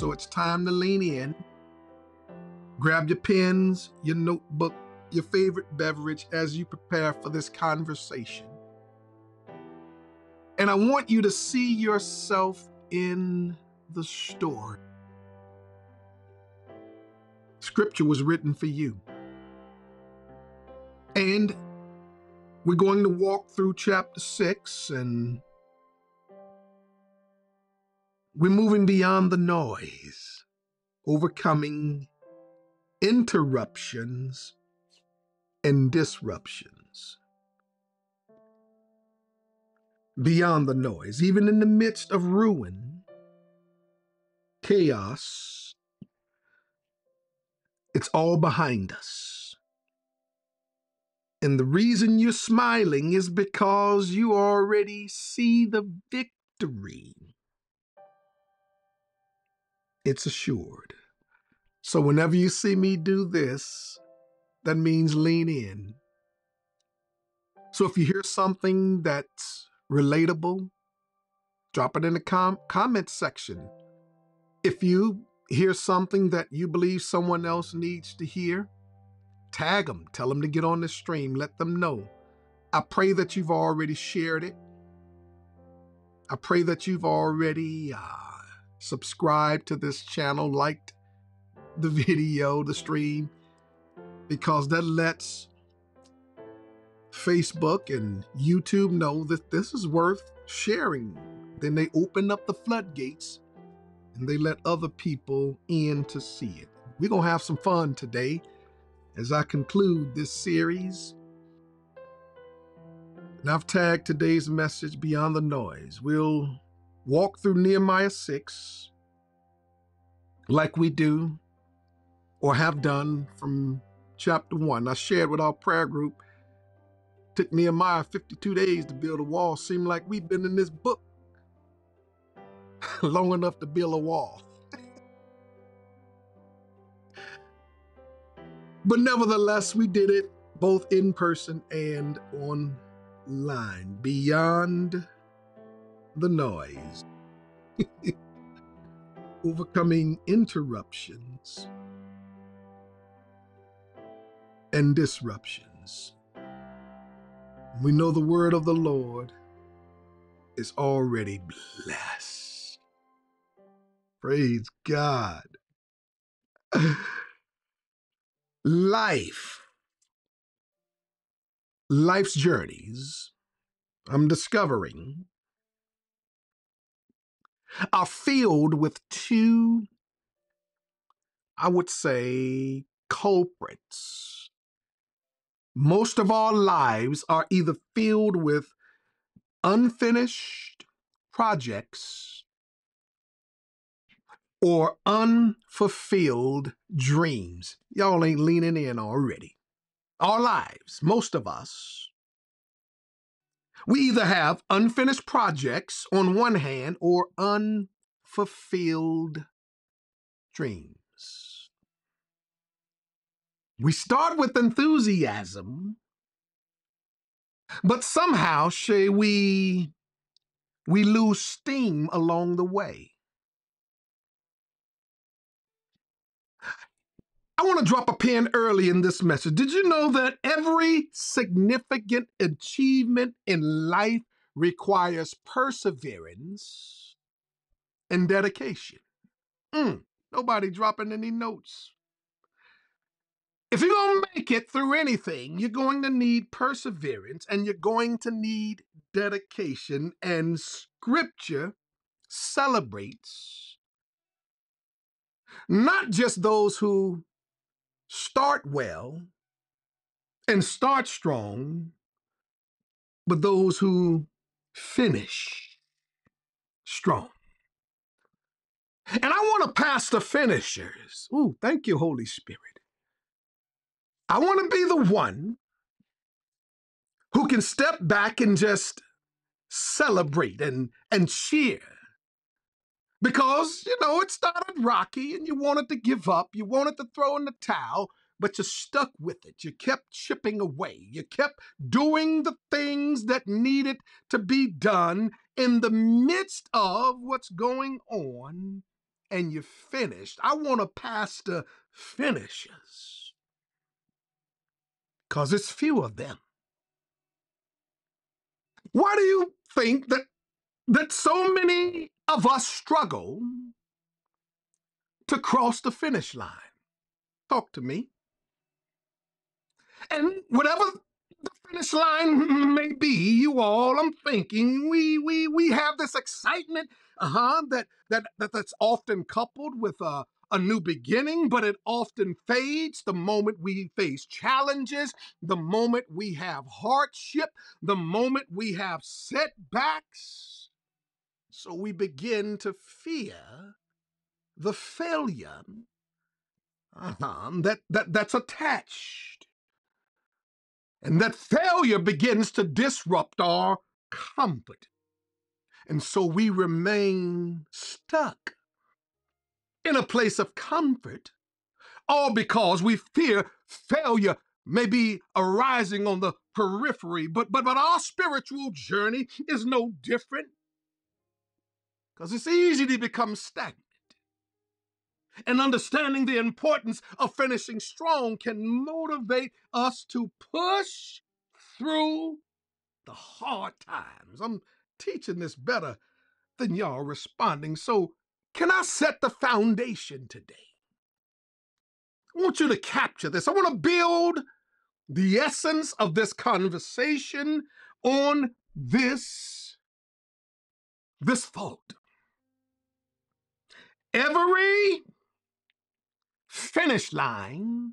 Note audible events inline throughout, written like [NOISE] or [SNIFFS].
so it's time to lean in. Grab your pens, your notebook, your favorite beverage as you prepare for this conversation. And I want you to see yourself in the story. Scripture was written for you. And we're going to walk through chapter six and we're moving beyond the noise, overcoming interruptions and disruptions. Beyond the noise, even in the midst of ruin, chaos, it's all behind us. And the reason you're smiling is because you already see the victory. It's assured. So whenever you see me do this, that means lean in. So if you hear something that's relatable, drop it in the com- comment section. If you hear something that you believe someone else needs to hear, tag them, tell them to get on the stream, let them know. I pray that you've already shared it. I pray that you've already uh, subscribed to this channel, liked the [LAUGHS] video, the stream, because that lets Facebook and YouTube know that this is worth sharing. Then they open up the floodgates and they let other people in to see it. We're going to have some fun today as I conclude this series. And I've tagged today's message Beyond the Noise. We'll walk through Nehemiah 6 like we do or have done from chapter 1. I shared with our prayer group. Took Nehemiah 52 days to build a wall. Seemed like we've been in this book [LAUGHS] long enough to build a wall. [LAUGHS] but nevertheless, we did it both in person and online, beyond the noise, [LAUGHS] overcoming interruptions and disruptions. We know the word of the Lord is already blessed. Praise God. [SIGHS] Life, life's journeys, I'm discovering, are filled with two, I would say, culprits most of our lives are either filled with unfinished projects or unfulfilled dreams. Y'all ain't leaning in already. Our lives, most of us, we either have unfinished projects on one hand or unfulfilled dreams. We start with enthusiasm, but somehow, Shay, we we lose steam along the way. I want to drop a pin early in this message. Did you know that every significant achievement in life requires perseverance and dedication? Mm, nobody dropping any notes. If you're going to make it through anything, you're going to need perseverance and you're going to need dedication. And scripture celebrates not just those who start well and start strong, but those who finish strong. And I want to pass the finishers. Ooh, thank you, Holy Spirit. I want to be the one who can step back and just celebrate and, and cheer. Because, you know, it started rocky and you wanted to give up, you wanted to throw in the towel, but you stuck with it. You kept chipping away. You kept doing the things that needed to be done in the midst of what's going on and you finished. I want a pastor finishes because it's few of them. Why do you think that that so many of us struggle to cross the finish line? Talk to me. And whatever the finish line may be, you all, I'm thinking we we we have this excitement, uh-huh, that that, that that's often coupled with a a new beginning, but it often fades the moment we face challenges, the moment we have hardship, the moment we have setbacks. So we begin to fear the failure uh-huh, that, that, that's attached. And that failure begins to disrupt our comfort. And so we remain stuck in a place of comfort, all because we fear failure may be arising on the periphery. But but but our spiritual journey is no different. Because it's easy to become stagnant. And understanding the importance of finishing strong can motivate us to push through the hard times. I'm teaching this better than y'all responding. So can I set the foundation today? I want you to capture this. I want to build the essence of this conversation on this, this thought. Every finish line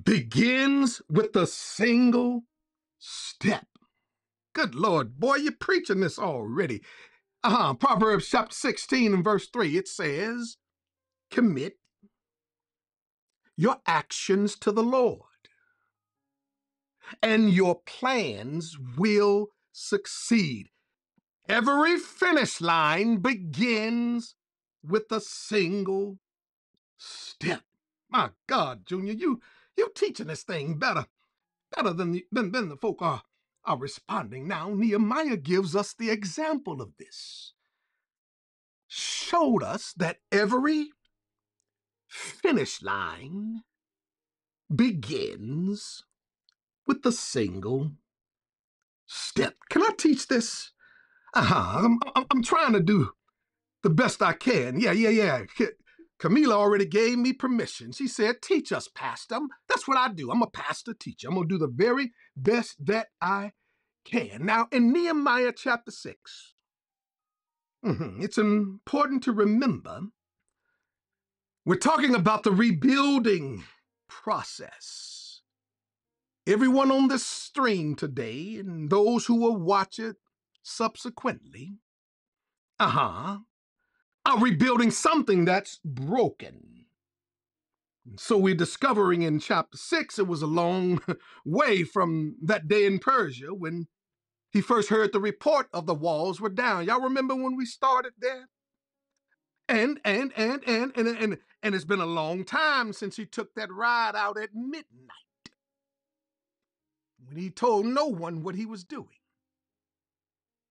begins with a single step. Good Lord, boy, you're preaching this already. Uh-huh. Proverbs chapter 16 and verse 3, it says, Commit your actions to the Lord, and your plans will succeed. Every finish line begins with a single step. My God, Junior, you you teaching this thing better, better than the, than, than the folk are are responding now. Nehemiah gives us the example of this. Showed us that every finish line begins with a single step. Can I teach this? Uh-huh. I'm, I'm, I'm trying to do the best I can. Yeah, yeah, yeah. Camila already gave me permission. She said, Teach us, Pastor. That's what I do. I'm a pastor teacher. I'm going to do the very best that I can. Now, in Nehemiah chapter 6, mm-hmm, it's important to remember we're talking about the rebuilding process. Everyone on this stream today and those who will watch it subsequently, uh huh, are rebuilding something that's broken. So we're discovering in chapter six, it was a long [LAUGHS] way from that day in Persia when he first heard the report of the walls were down. Y'all remember when we started there? And and and and and and and it's been a long time since he took that ride out at midnight when he told no one what he was doing.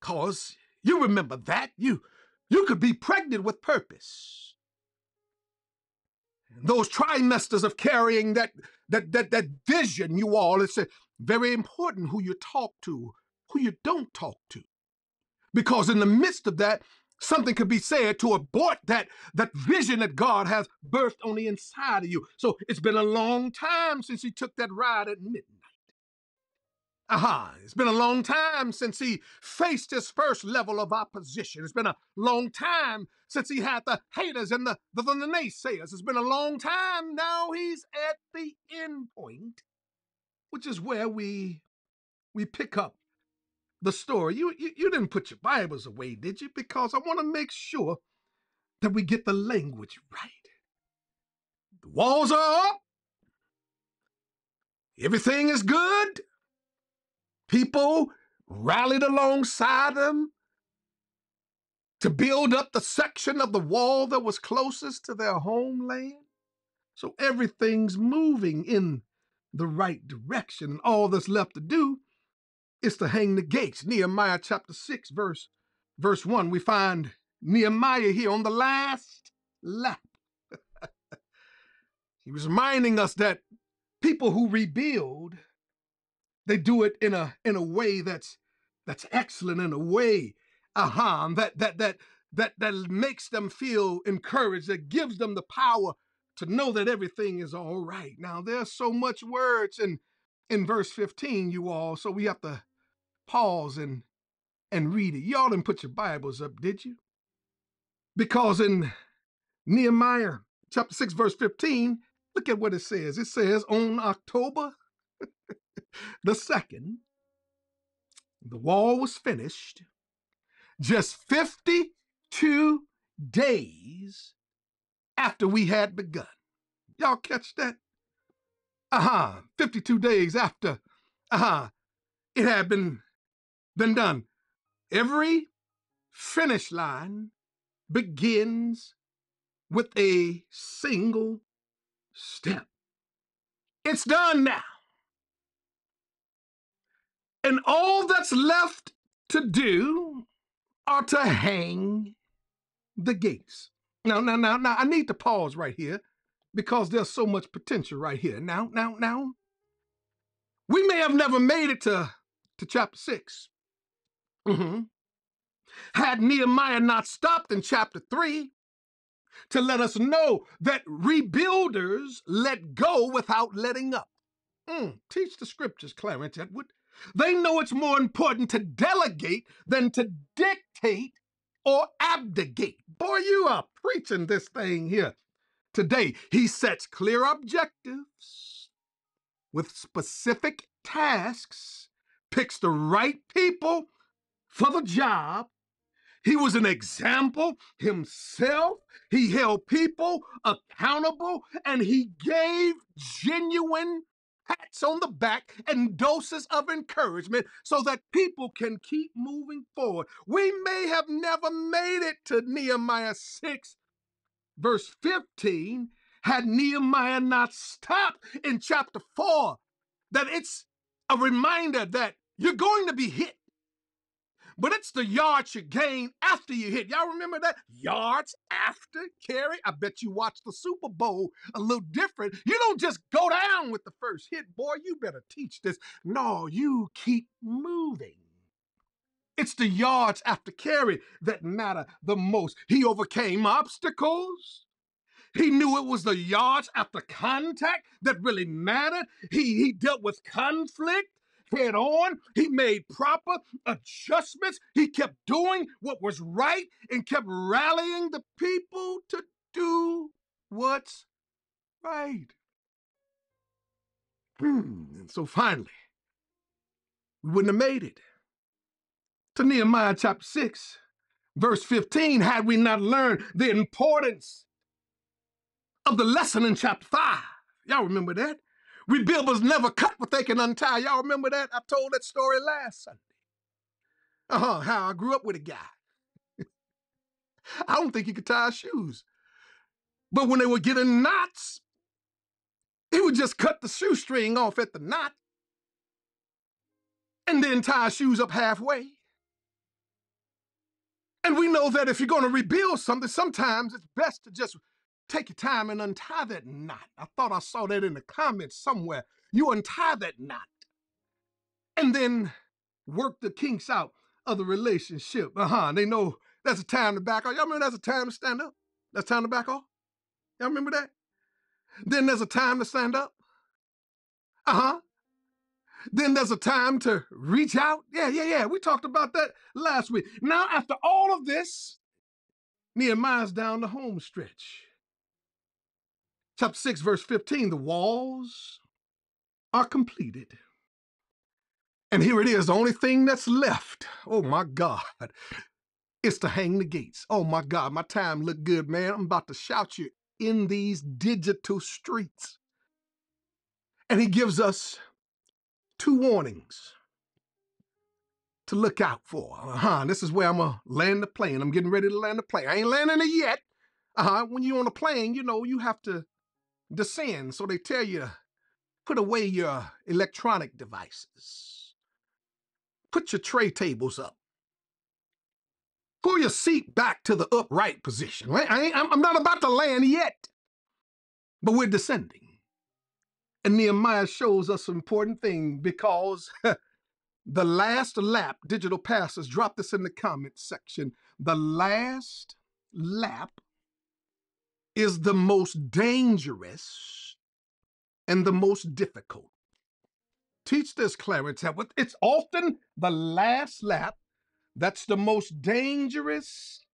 Cause you remember that you you could be pregnant with purpose. And those trimesters of carrying that, that, that, that vision, you all, it's uh, very important who you talk to, who you don't talk to. Because in the midst of that, something could be said to abort that, that vision that God has birthed on the inside of you. So it's been a long time since he took that ride at midnight. Aha, it's been a long time since he faced his first level of opposition. It's been a long time since he had the haters and the, the, the naysayers. It's been a long time. Now he's at the end point, which is where we we pick up the story. You, you, you didn't put your Bibles away, did you? Because I want to make sure that we get the language right. The walls are up. Everything is good. People rallied alongside them to build up the section of the wall that was closest to their homeland. So everything's moving in the right direction. And all that's left to do is to hang the gates. Nehemiah chapter 6, verse, verse 1, we find Nehemiah here on the last lap. [LAUGHS] he was reminding us that people who rebuild, they do it in a in a way that's that's excellent, in a way, uh-huh, that that that that that makes them feel encouraged, that gives them the power to know that everything is all right. Now there's so much words in in verse 15, you all, so we have to pause and and read it. Y'all didn't put your Bibles up, did you? Because in Nehemiah chapter 6, verse 15, look at what it says. It says, on October the 2nd, the wall was finished just 52 days after we had begun. Y'all catch that? Uh-huh. 52 days after uh-huh it had been been done. Every finish line begins with a single step. It's done now. And all that's left to do are to hang the gates. Now, now, now, now, I need to pause right here because there's so much potential right here. Now, now, now, we may have never made it to, to chapter 6. Mm-hmm. Had Nehemiah not stopped in chapter 3 to let us know that rebuilders let go without letting up. Mm, teach the scriptures, Clarence Edward. They know it's more important to delegate than to dictate or abdicate. Boy, you are preaching this thing here today. He sets clear objectives with specific tasks, picks the right people for the job. He was an example himself. He held people accountable and he gave genuine pats on the back and doses of encouragement so that people can keep moving forward. We may have never made it to Nehemiah 6, verse 15, had Nehemiah not stopped in chapter 4. That it's a reminder that you're going to be hit but it's the yards you gain after you hit. Y'all remember that? Yards after carry. I bet you watch the Super Bowl a little different. You don't just go down with the first hit, boy. You better teach this. No, you keep moving. It's the yards after carry that matter the most. He overcame obstacles. He knew it was the yards after contact that really mattered. He, he dealt with conflict head on. He made proper adjustments. He kept doing what was right and kept rallying the people to do what's right. Hmm. And so finally, we wouldn't have made it to Nehemiah chapter 6, verse 15, had we not learned the importance of the lesson in chapter 5. Y'all remember that? Rebuilders never cut what they can untie. Y'all remember that? I told that story last Sunday. Uh-huh, how I grew up with a guy. [LAUGHS] I don't think he could tie shoes. But when they were getting knots, he would just cut the shoestring off at the knot and then tie shoes up halfway. And we know that if you're going to rebuild something, sometimes it's best to just Take your time and untie that knot. I thought I saw that in the comments somewhere. You untie that knot and then work the kinks out of the relationship. Uh huh. They know that's a time to back off. Y'all remember that's a time to stand up? That's time to back off? Y'all remember that? Then there's a time to stand up. Uh huh. Then there's a time to reach out. Yeah, yeah, yeah. We talked about that last week. Now, after all of this, Nehemiah's down the home stretch. Chapter 6, verse 15 the walls are completed. And here it is, the only thing that's left. Oh my God. It's to hang the gates. Oh my God, my time look good, man. I'm about to shout you in these digital streets. And he gives us two warnings to look out for. Uh-huh. This is where I'm gonna land the plane. I'm getting ready to land the plane. I ain't landing it yet. Uh-huh. When you're on a plane, you know, you have to descend. So they tell you, put away your electronic devices. Put your tray tables up. Pull your seat back to the upright position. I ain't, I'm not about to land yet, but we're descending. And Nehemiah shows us an important thing because [LAUGHS] the last lap, digital pastors, drop this in the comment section. The last lap is the most dangerous and the most difficult. Teach this, Clarence. It's often the last lap that's the most dangerous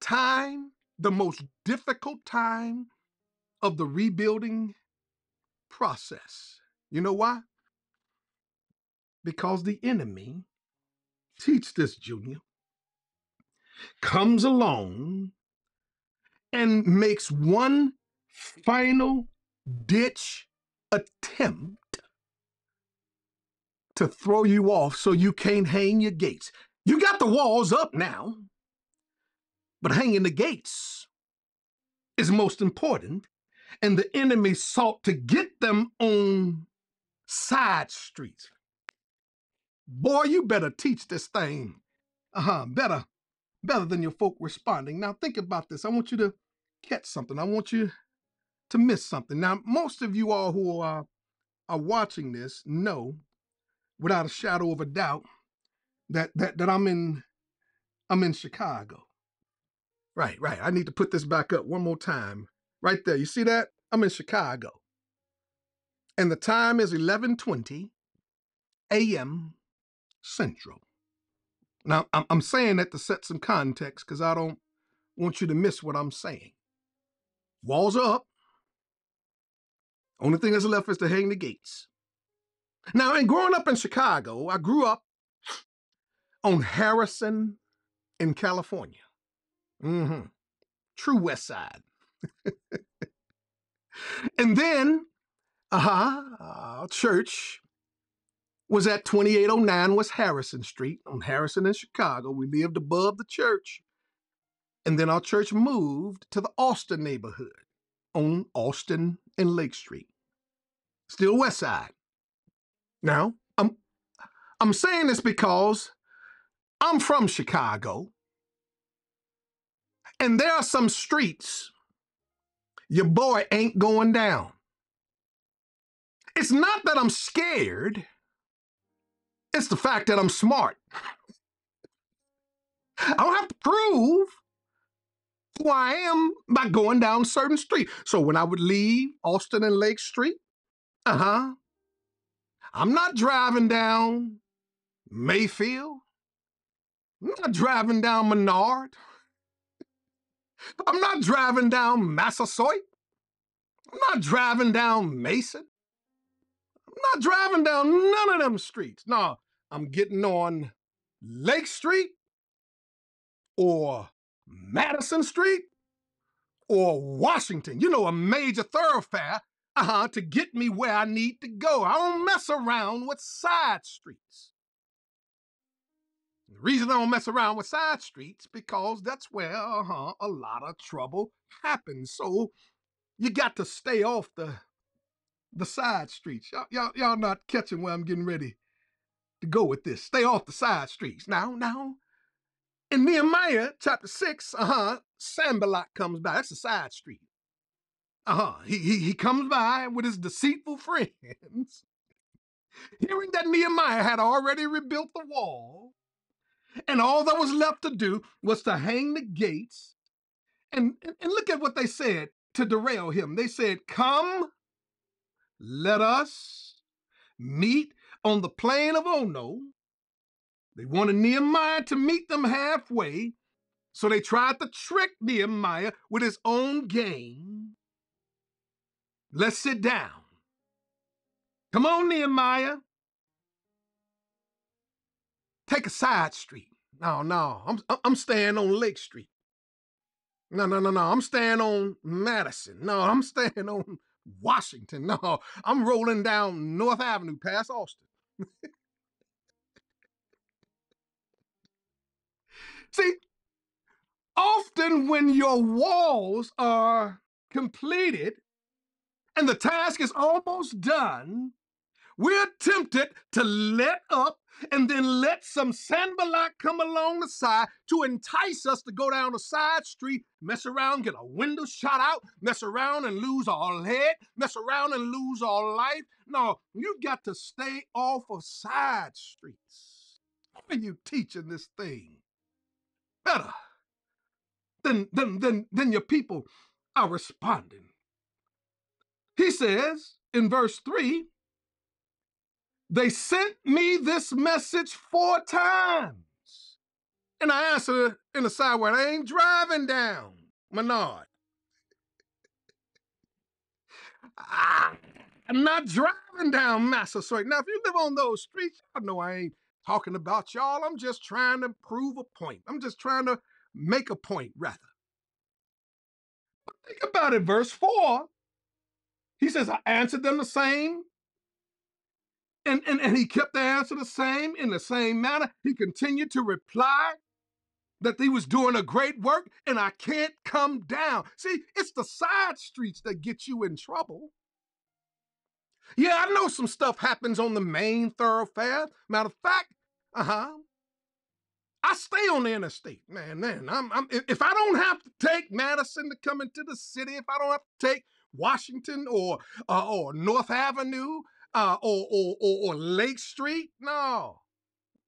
time, the most difficult time of the rebuilding process. You know why? Because the enemy, teach this, Junior, comes along and makes one final ditch attempt to throw you off so you can't hang your gates. You got the walls up now, but hanging the gates is most important. And the enemy sought to get them on side streets. Boy, you better teach this thing. Uh huh. Better, better than your folk responding. Now, think about this. I want you to catch something. I want you to miss something. Now, most of you all who are, are watching this know, without a shadow of a doubt, that that that I'm in I'm in Chicago. Right, right. I need to put this back up one more time. Right there. You see that? I'm in Chicago. And the time is 11:20 a.m. Central. Now, I'm, I'm saying that to set some context because I don't want you to miss what I'm saying. Walls are up. Only thing that's left is to hang the gates. Now, in growing up in Chicago, I grew up [SNIFFS] on Harrison in California. Mm-hmm. True West Side. [LAUGHS] and then, uh-huh, uh, church was at 2809 West Harrison Street on Harrison in Chicago. We lived above the church. And then our church moved to the Austin neighborhood on Austin and Lake Street. Still West Side. Now, I'm I'm saying this because I'm from Chicago, and there are some streets your boy ain't going down. It's not that I'm scared, it's the fact that I'm smart. I don't have to prove who I am by going down certain street. So when I would leave Austin and Lake Street, uh huh, I'm not driving down Mayfield. I'm not driving down Menard. I'm not driving down Massasoit. I'm not driving down Mason. I'm not driving down none of them streets. No, I'm getting on Lake Street or Madison Street or Washington. You know, a major thoroughfare uh-huh, to get me where I need to go. I don't mess around with side streets. The reason I don't mess around with side streets because that's where uh-huh, a lot of trouble happens. So you got to stay off the the side streets. Y'all, y'all, y'all not catching where I'm getting ready to go with this. Stay off the side streets. Now, now, in Nehemiah chapter 6, uh-huh, Sanballat comes by. That's a side street. Uh-huh. He, he, he comes by with his deceitful [LAUGHS] friends. Hearing that Nehemiah had already rebuilt the wall, and all that was left to do was to hang the gates. And, and, and look at what they said to derail him. They said, Come, let us meet on the plain of Ono. They wanted Nehemiah to meet them halfway, so they tried to trick Nehemiah with his own game. Let's sit down. Come on, Nehemiah. Take a side street. No, no, I'm I'm staying on Lake Street. No, no, no, no. I'm staying on Madison. No, I'm [LAUGHS] staying on Washington. [LAUGHS] No, I'm rolling down North Avenue past Austin. [LAUGHS] See, often when your walls are completed and the task is almost done, we're tempted to let up and then let some Sanballat come along the side to entice us to go down a side street, mess around, get a window shot out, mess around and lose our head, mess around and lose our life. No, you got to stay off of side streets. Are you teaching this thing? Better than, than, than, than your people are responding. He says in verse 3 they sent me this message four times. And I answered in the side where I ain't driving down Menard. Ah, I'm not driving down Massasoit. Now, if you live on those streets, I know I ain't talking about y'all. I'm just trying to prove a point. I'm just trying to make a point, rather. But think about it, verse 4. He says, I answered them the same and, and, and he kept the answer the same in the same manner. He continued to reply that he was doing a great work and I can't come down. See, it's the side streets that get you in trouble. Yeah, I know some stuff happens on the main thoroughfare. Matter of fact, uh huh. I stay on the interstate, man. Man, I'm, I'm, if I don't have to take Madison to come into the city, if I don't have to take Washington or uh, or North Avenue, uh, or, or, or, or Lake Street. No,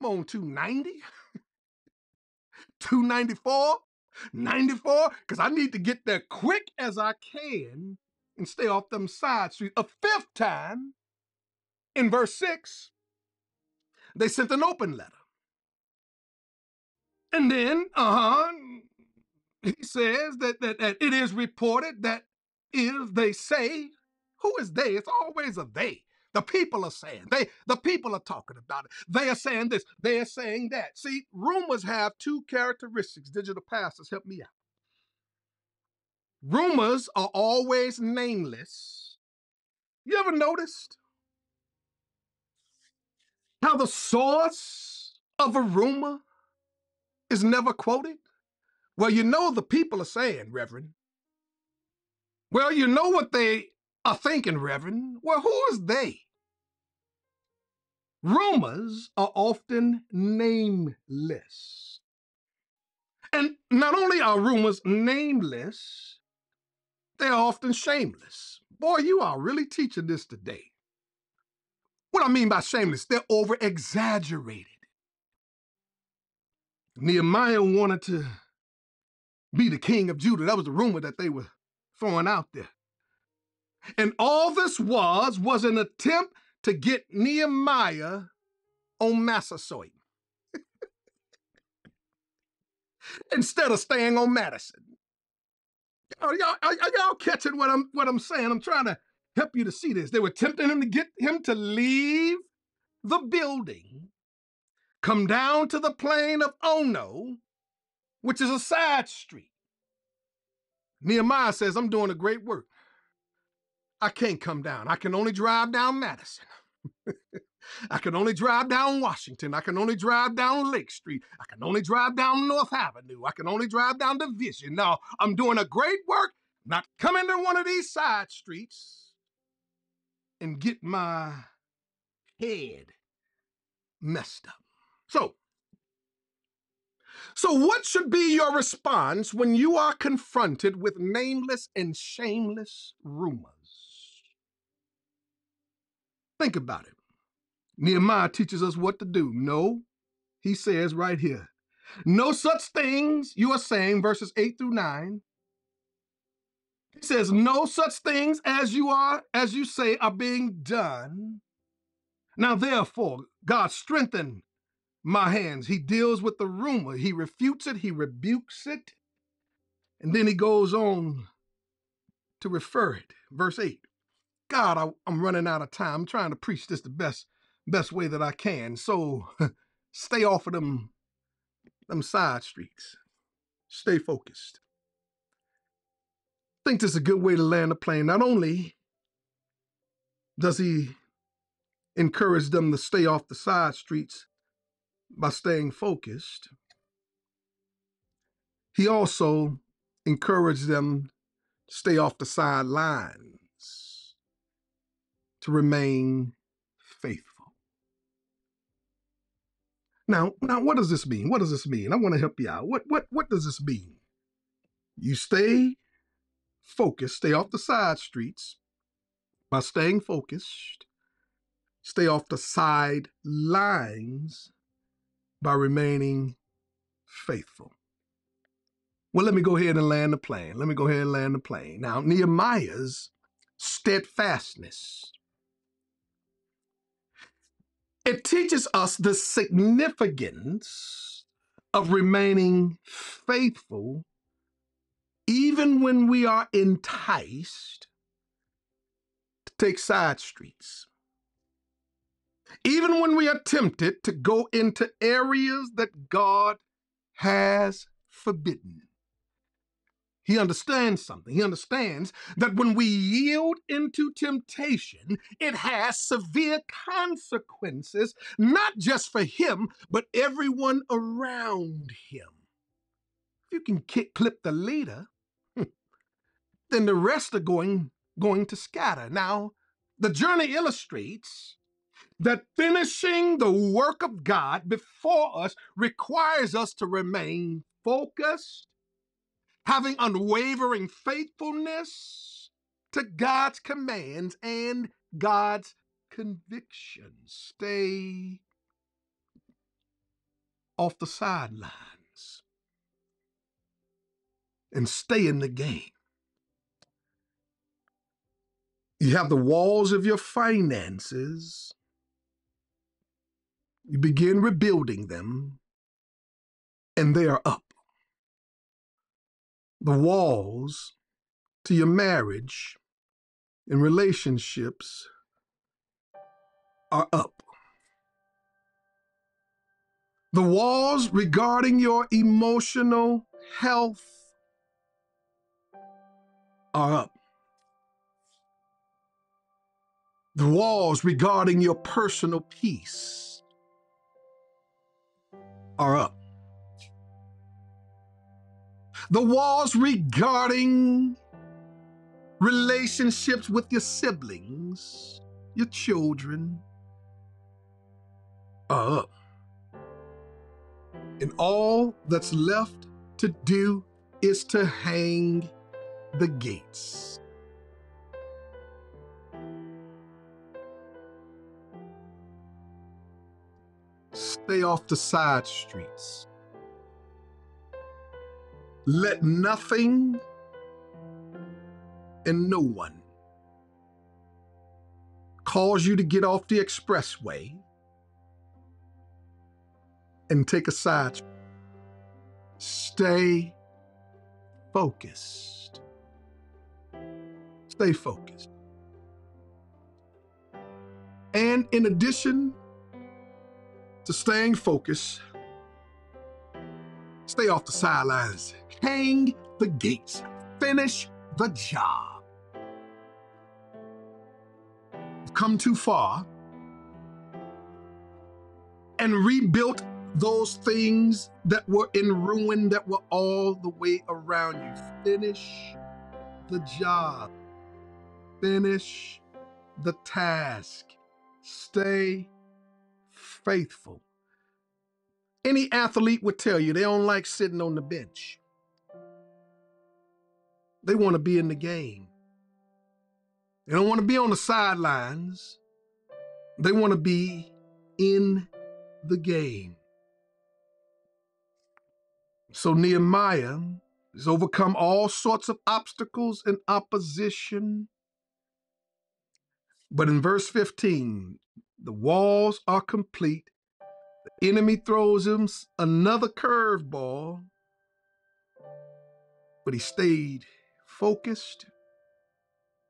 I'm on 290, [LAUGHS] 294, 94, because I need to get there quick as I can and stay off them side streets. A fifth time, in verse 6, they sent an open letter. And then, uh-huh, he says that, that, that it is reported that is, they say, who is they? It's always a they. The people are saying, they the people are talking about it. They are saying this, they are saying that. See, rumors have two characteristics. Digital pastors, help me out. Rumors are always nameless. You ever noticed how the source of a rumor is never quoted? Well, you know the people are saying, Reverend. Well, you know what they are thinking, Reverend. Well, who is they? Rumors are often nameless. And not only are rumors nameless, they're often shameless. Boy, you are really teaching this today. What I mean by shameless, they're over exaggerated. Nehemiah wanted to be the king of Judah. That was the rumor that they were throwing out there. And all this was was an attempt to get Nehemiah on Massasoit [LAUGHS] instead of staying on Madison. Are y'all, are, y'all catching what I'm what I'm saying? I'm trying to help you to see this. They were tempting him to get him to leave the building, come down to the plain of Ono, which is a side street. Nehemiah says, I'm doing a great work. I can't come down. I can only drive down Madison. [LAUGHS] I can only drive down Washington. I can only drive down Lake Street. I can only drive down North Avenue. I can only drive down Division. Now, I'm doing a great work, not coming to one of these side streets and get my head messed up. So, so what should be your response when you are confronted with nameless and shameless rumors? Think about it. Nehemiah teaches us what to do. No, he says right here, no such things you are saying, verses 8 through 9. He says, no such things as you are, as you say, are being done. Now, therefore, God strengthen my hands. He deals with the rumor. He refutes it, he rebukes it, and then he goes on to refer it. Verse 8. God, I, am running out of time. I'm trying to preach this the best best way that I can. So [LAUGHS] stay off of them them side streets. Stay focused. I think this is a good way to land the plane. Not only does he encourage them to stay off the side streets by staying focused, he also encouraged them to stay off the sidelines to remain faithful. Now, now, what does this mean? What does this mean? I want to help you out. What, what, what does this mean? You stay focused, stay off the side streets by staying focused, stay off the side lines by remaining faithful. Well, let me go ahead and land the plane. Let me go ahead and land the plane. Now, Nehemiah's steadfastness. It teaches us the significance of remaining faithful even when we are enticed to take side streets. Even when we are tempted to go into areas that God has forbidden. He understands something. He understands that when we yield into temptation, it has severe consequences, not just for him, but everyone around him. If you can kick, clip the leader, hmm, then the rest are going, going to scatter. Now, the journey illustrates that finishing the work of God before us requires us to remain focused having unwavering faithfulness to God's commands and God's convictions. Stay off the sidelines and stay in the game. You have the walls of your finances. You begin rebuilding them, and they are up the walls to your marriage and relationships are up. The walls regarding your emotional health are up. The walls regarding your personal peace are up the walls regarding relationships with your siblings, your children, are up. And all that's left to do is to hang the gates. Stay off the side streets. Let nothing and no one cause you to get off the expressway and take a side. Stay focused. Stay focused. And in addition to staying focused, stay off the sidelines hang the gates, finish the job. You've come too far and rebuilt those things that were in ruin that were all the way around you. Finish the job. Finish the task. Stay faithful. Any athlete would tell you they don't like sitting on the bench. They want to be in the game. They don't want to be on the sidelines. They want to be in the game. So Nehemiah has overcome all sorts of obstacles and opposition. But in verse 15, the walls are complete. The enemy throws him another curveball, but he stayed focused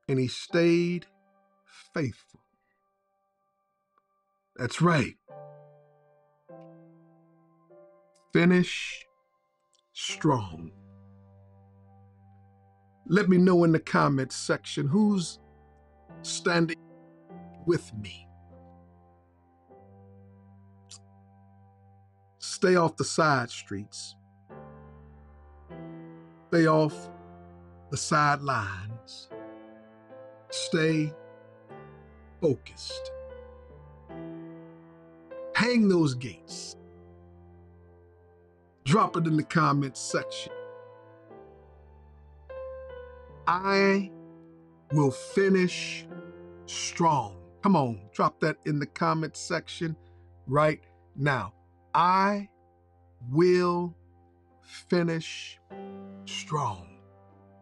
and he stayed faithful. That's right. Finish strong. Let me know in the comments section who's standing with me. Stay off the side streets. Stay off the sidelines. Stay focused. Hang those gates. Drop it in the comments section. I will finish strong. Come on, drop that in the comments section right now. I will finish strong.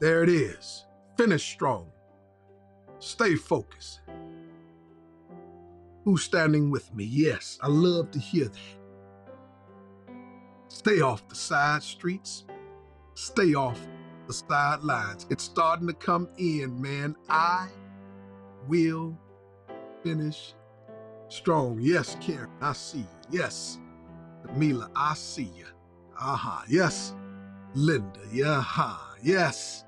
There it is. Finish strong. Stay focused. Who's standing with me? Yes, I love to hear that. Stay off the side streets. Stay off the sidelines. It's starting to come in, man. I will finish strong. Yes, Karen, I see you. Yes, Mila, I see you. Uh-huh. Yes, Linda. Yeah. Uh-huh. Yes,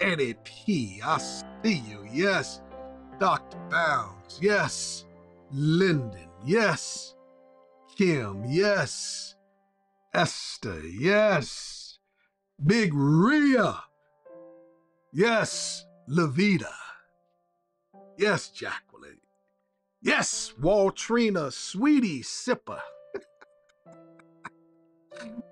Eddie P. I see you. Yes, Dr. Bounds. Yes, Lyndon. Yes, Kim. Yes, Esther. Yes, Big Rhea. Yes, Levita. Yes, Jacqueline. Yes, Waltrina, Sweetie Sipper.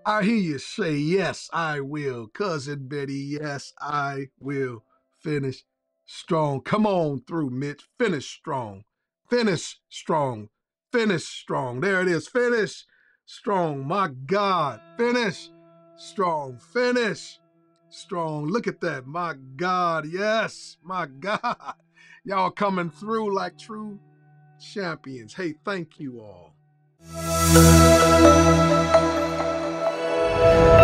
I hear you say, yes, I will. Cousin Betty, yes, I will finish strong. Come on through, Mitch. Finish strong. Finish strong. Finish strong. There it is. Finish strong. My God. Finish strong. Finish strong. Look at that. My God. Yes. My God. [LAUGHS] Y'all coming through like true champions. Hey, thank you all you